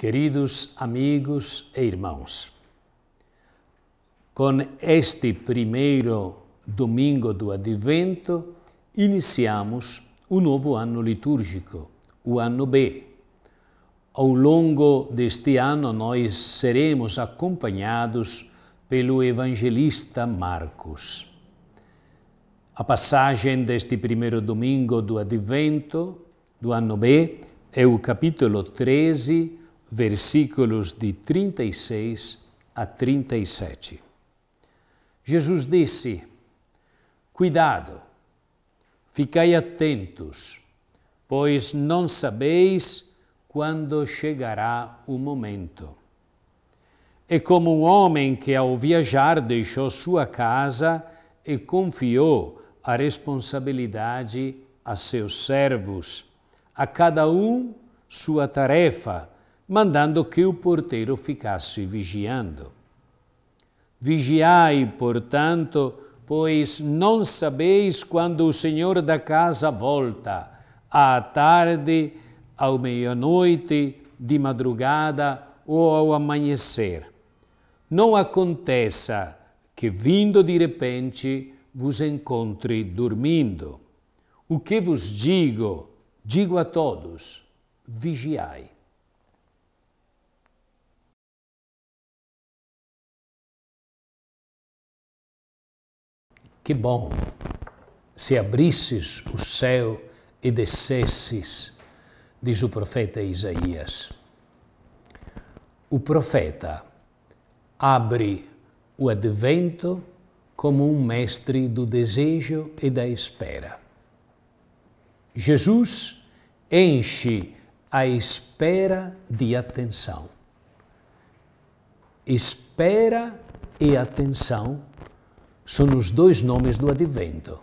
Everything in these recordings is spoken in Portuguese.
Queridos amigos e irmãos, com este primeiro domingo do Advento, iniciamos o novo ano litúrgico, o ano B. Ao longo deste ano, nós seremos acompanhados pelo evangelista Marcos. A passagem deste primeiro domingo do Advento, do ano B, é o capítulo 13, versículos de 36 a 37. Jesus disse: Cuidado, ficai atentos, pois não sabeis quando chegará o momento. É como um homem que, ao viajar, deixou sua casa e confiou a responsabilidade a seus servos, a cada um sua tarefa, mandando que o porteiro ficasse vigiando. Vigiai, portanto, pois não sabeis quando o Senhor da casa volta, à tarde, ao meia-noite, de madrugada ou ao amanhecer. Não aconteça que, vindo de repente, vos encontre dormindo. O que vos digo, digo a todos: vigiai. Que bom se abrisses o céu e descesses, diz o profeta Isaías. O profeta abre o advento como um mestre do desejo e da espera. Jesus enche a espera de atenção. Espera e atenção são os dois nomes do advento.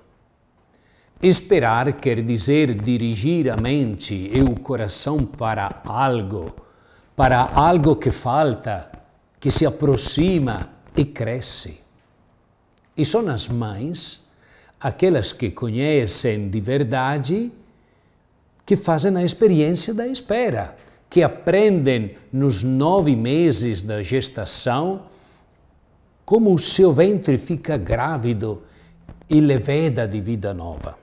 Esperar quer dizer dirigir a mente e o coração para algo, para algo que falta, que se aproxima e cresce. E são as mães, aquelas que conhecem de verdade, que fazem a experiência da espera, que aprendem nos nove meses da gestação como o seu ventre fica grávido e leveda de vida nova.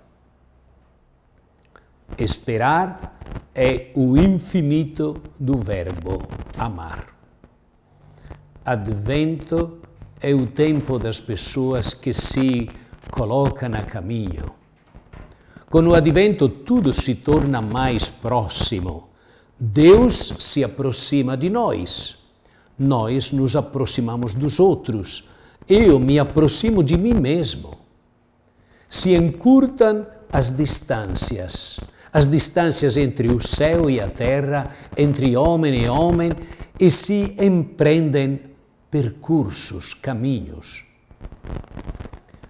Esperar é o infinito do verbo amar. Advento é o tempo das pessoas que se colocam a caminho. Com o advento, tudo se torna mais próximo. Deus se aproxima de nós nós nos aproximamos dos outros. Eu me aproximo de mim mesmo. Se encurtam as distâncias, as distâncias entre o céu e a terra, entre homem e homem, e se empreendem percursos, caminhos.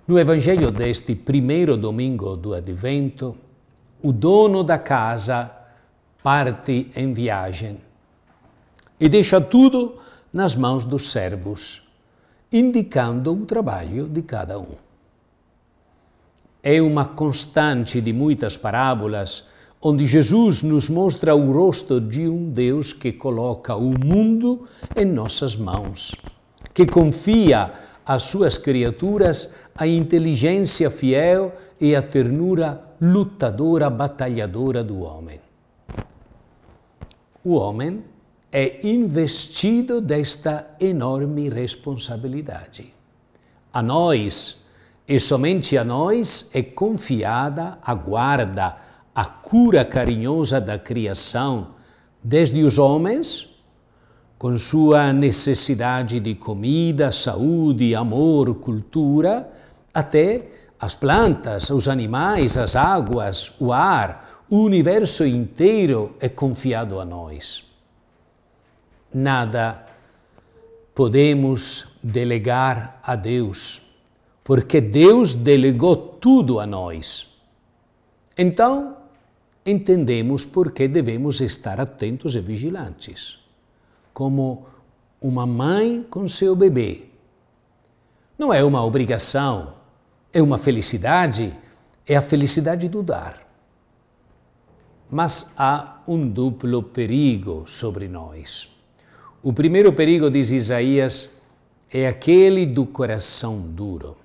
No Evangelho deste primeiro domingo do Advento, o dono da casa parte em viagem e deixa tudo nas mãos dos servos, indicando o trabalho de cada um. É uma constante de muitas parábolas onde Jesus nos mostra o rosto de um Deus que coloca o mundo em nossas mãos, que confia às suas criaturas a inteligência fiel e a ternura lutadora, batalhadora do homem. O homem é investido desta enorme responsabilidade. A nós, e somente a nós, é confiada a guarda, a cura carinhosa da criação, desde os homens, com sua necessidade de comida, saúde, amor, cultura, até as plantas, os animais, as águas, o ar, o universo inteiro é confiado a nós nada podemos delegar a Deus, porque Deus delegou tudo a nós. Então, entendemos por que devemos estar atentos e vigilantes, como uma mãe com seu bebê. Não é uma obrigação, é uma felicidade, é a felicidade do dar. Mas há um duplo perigo sobre nós O primeiro perigo, diz Isaías, é aquele do coração duro.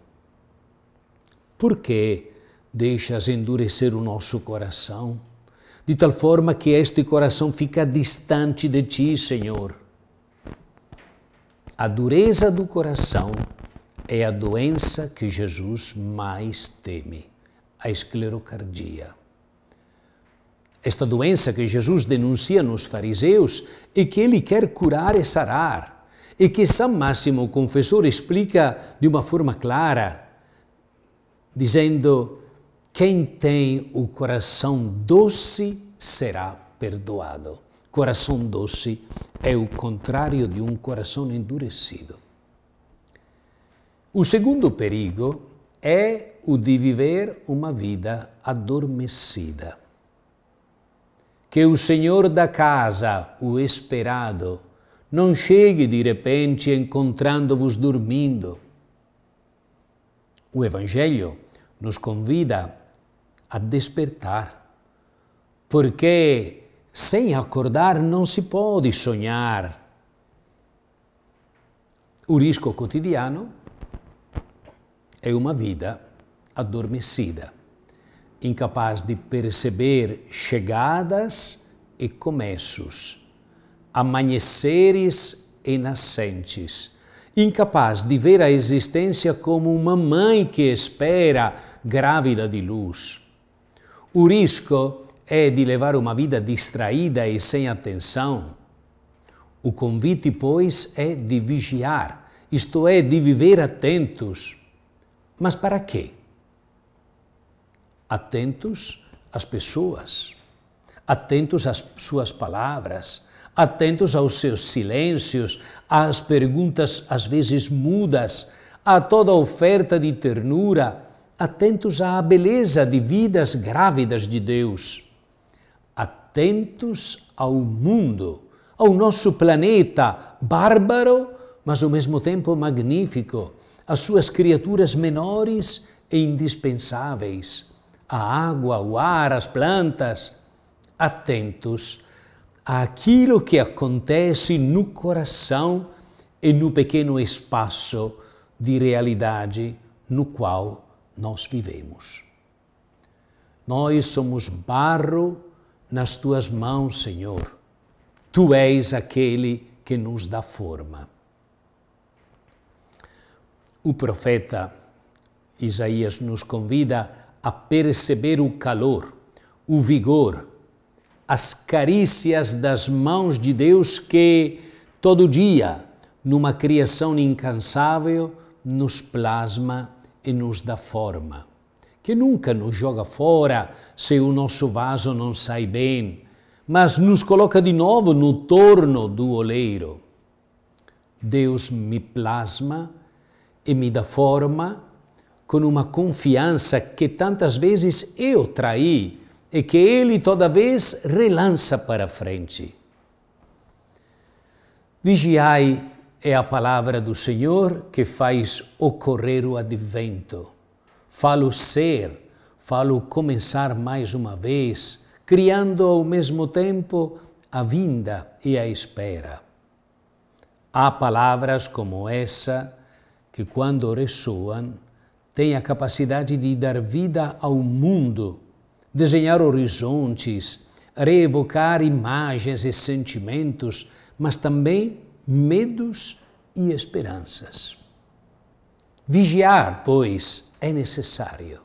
Por que deixas endurecer o nosso coração? De tal forma que este coração fica distante de ti, Senhor. A dureza do coração é a doença que Jesus mais teme, a esclerocardia. Esta doença que Jesus denuncia nos fariseus e que ele quer curar e sarar, e que São Máximo, o confessor, explica de uma forma clara, dizendo: quem tem o coração doce será perdoado. Coração doce é o contrário de um coração endurecido. O segundo perigo é o de viver uma vida adormecida que o senhor da casa, o esperado, não chegue de repente encontrando-vos dormindo. O Evangelho nos convida a despertar, porque sem acordar não se pode sonhar. O risco cotidiano é uma vida adormecida incapaz de perceber chegadas e começos, amanheceres e nascentes, incapaz de ver a existência como uma mãe que espera grávida de luz. O risco é de levar uma vida distraída e sem atenção. O convite, pois, é de vigiar, isto é, de viver atentos. Mas para quê? Atentos às pessoas, atentos às suas palavras, atentos aos seus silêncios, às perguntas às vezes mudas, a toda oferta de ternura, atentos à beleza de vidas grávidas de Deus, atentos ao mundo, ao nosso planeta bárbaro, mas ao mesmo tempo magnífico, às suas criaturas menores e indispensáveis a água, o ar, as plantas, atentos àquilo que acontece no coração e no pequeno espaço de realidade no qual nós vivemos. Nós somos barro nas tuas mãos, Senhor. Tu és aquele que nos dá forma. O profeta Isaías nos convida a perceber o calor, o vigor, as carícias das mãos de Deus que todo dia, numa criação incansável, nos plasma e nos dá forma, que nunca nos joga fora se o nosso vaso não sai bem, mas nos coloca de novo no torno do oleiro. Deus me plasma e me dá forma com uma confiança que tantas vezes eu traí e que ele toda vez relança para frente. Vigiai é a palavra do Senhor que faz ocorrer o advento. Falo ser, falo começar mais uma vez, criando ao mesmo tempo a vinda e a espera. Há palavras como essa que, quando ressoam, tem a capacidade de dar vida ao mundo, desenhar horizontes, reevocar imagens e sentimentos, mas também medos e esperanças. Vigiar, pois, é necessário.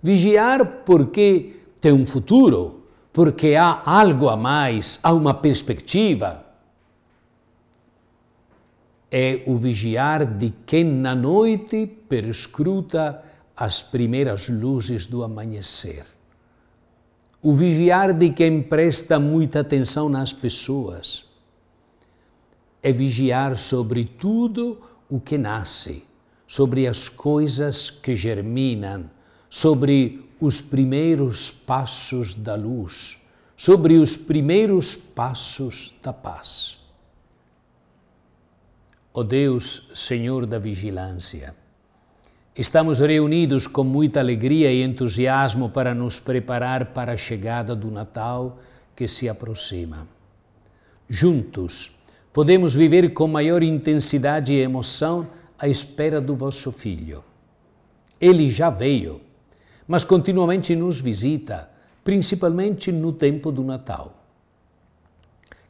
Vigiar porque tem um futuro, porque há algo a mais, há uma perspectiva é o vigiar de quem na noite perscruta as primeiras luzes do amanhecer. O vigiar de quem presta muita atenção nas pessoas. É vigiar sobre tudo o que nasce, sobre as coisas que germinam, sobre os primeiros passos da luz, sobre os primeiros passos da paz. Ó oh Deus, Senhor da vigilância, estamos reunidos com muita alegria e entusiasmo para nos preparar para a chegada do Natal que se aproxima. Juntos, podemos viver com maior intensidade e emoção à espera do vosso Filho. Ele já veio, mas continuamente nos visita, principalmente no tempo do Natal.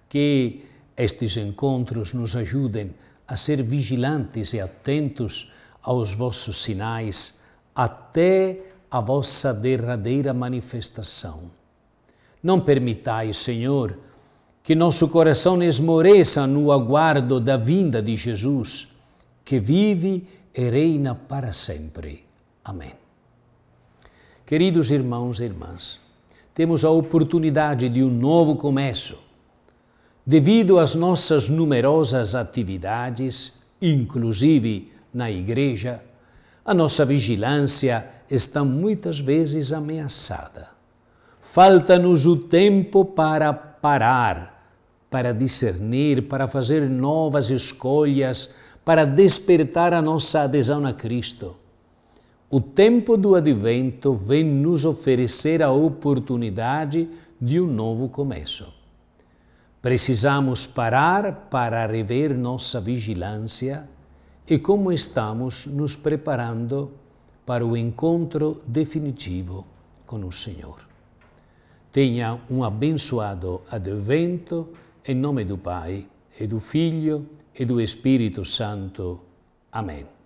Que estes encontros nos ajudem a ser vigilantes e atentos aos vossos sinais até a vossa derradeira manifestação. Não permitais, Senhor, que nosso coração esmoreça no aguardo da vinda de Jesus, que vive e reina para sempre. Amém. Queridos irmãos e irmãs, temos a oportunidade de um novo começo. Devido às nossas numerosas atividades, inclusive na igreja, a nossa vigilância está muitas vezes ameaçada. Falta-nos o tempo para parar, para discernir, para fazer novas escolhas, para despertar a nossa adesão a Cristo. O tempo do advento vem nos oferecer a oportunidade de um novo começo. Precisamos parar para rever nossa vigilância e como estamos nos preparando para o encontro definitivo com o Senhor. Tenha um abençoado advento em nome do Pai e do Filho e do Espírito Santo. Amém.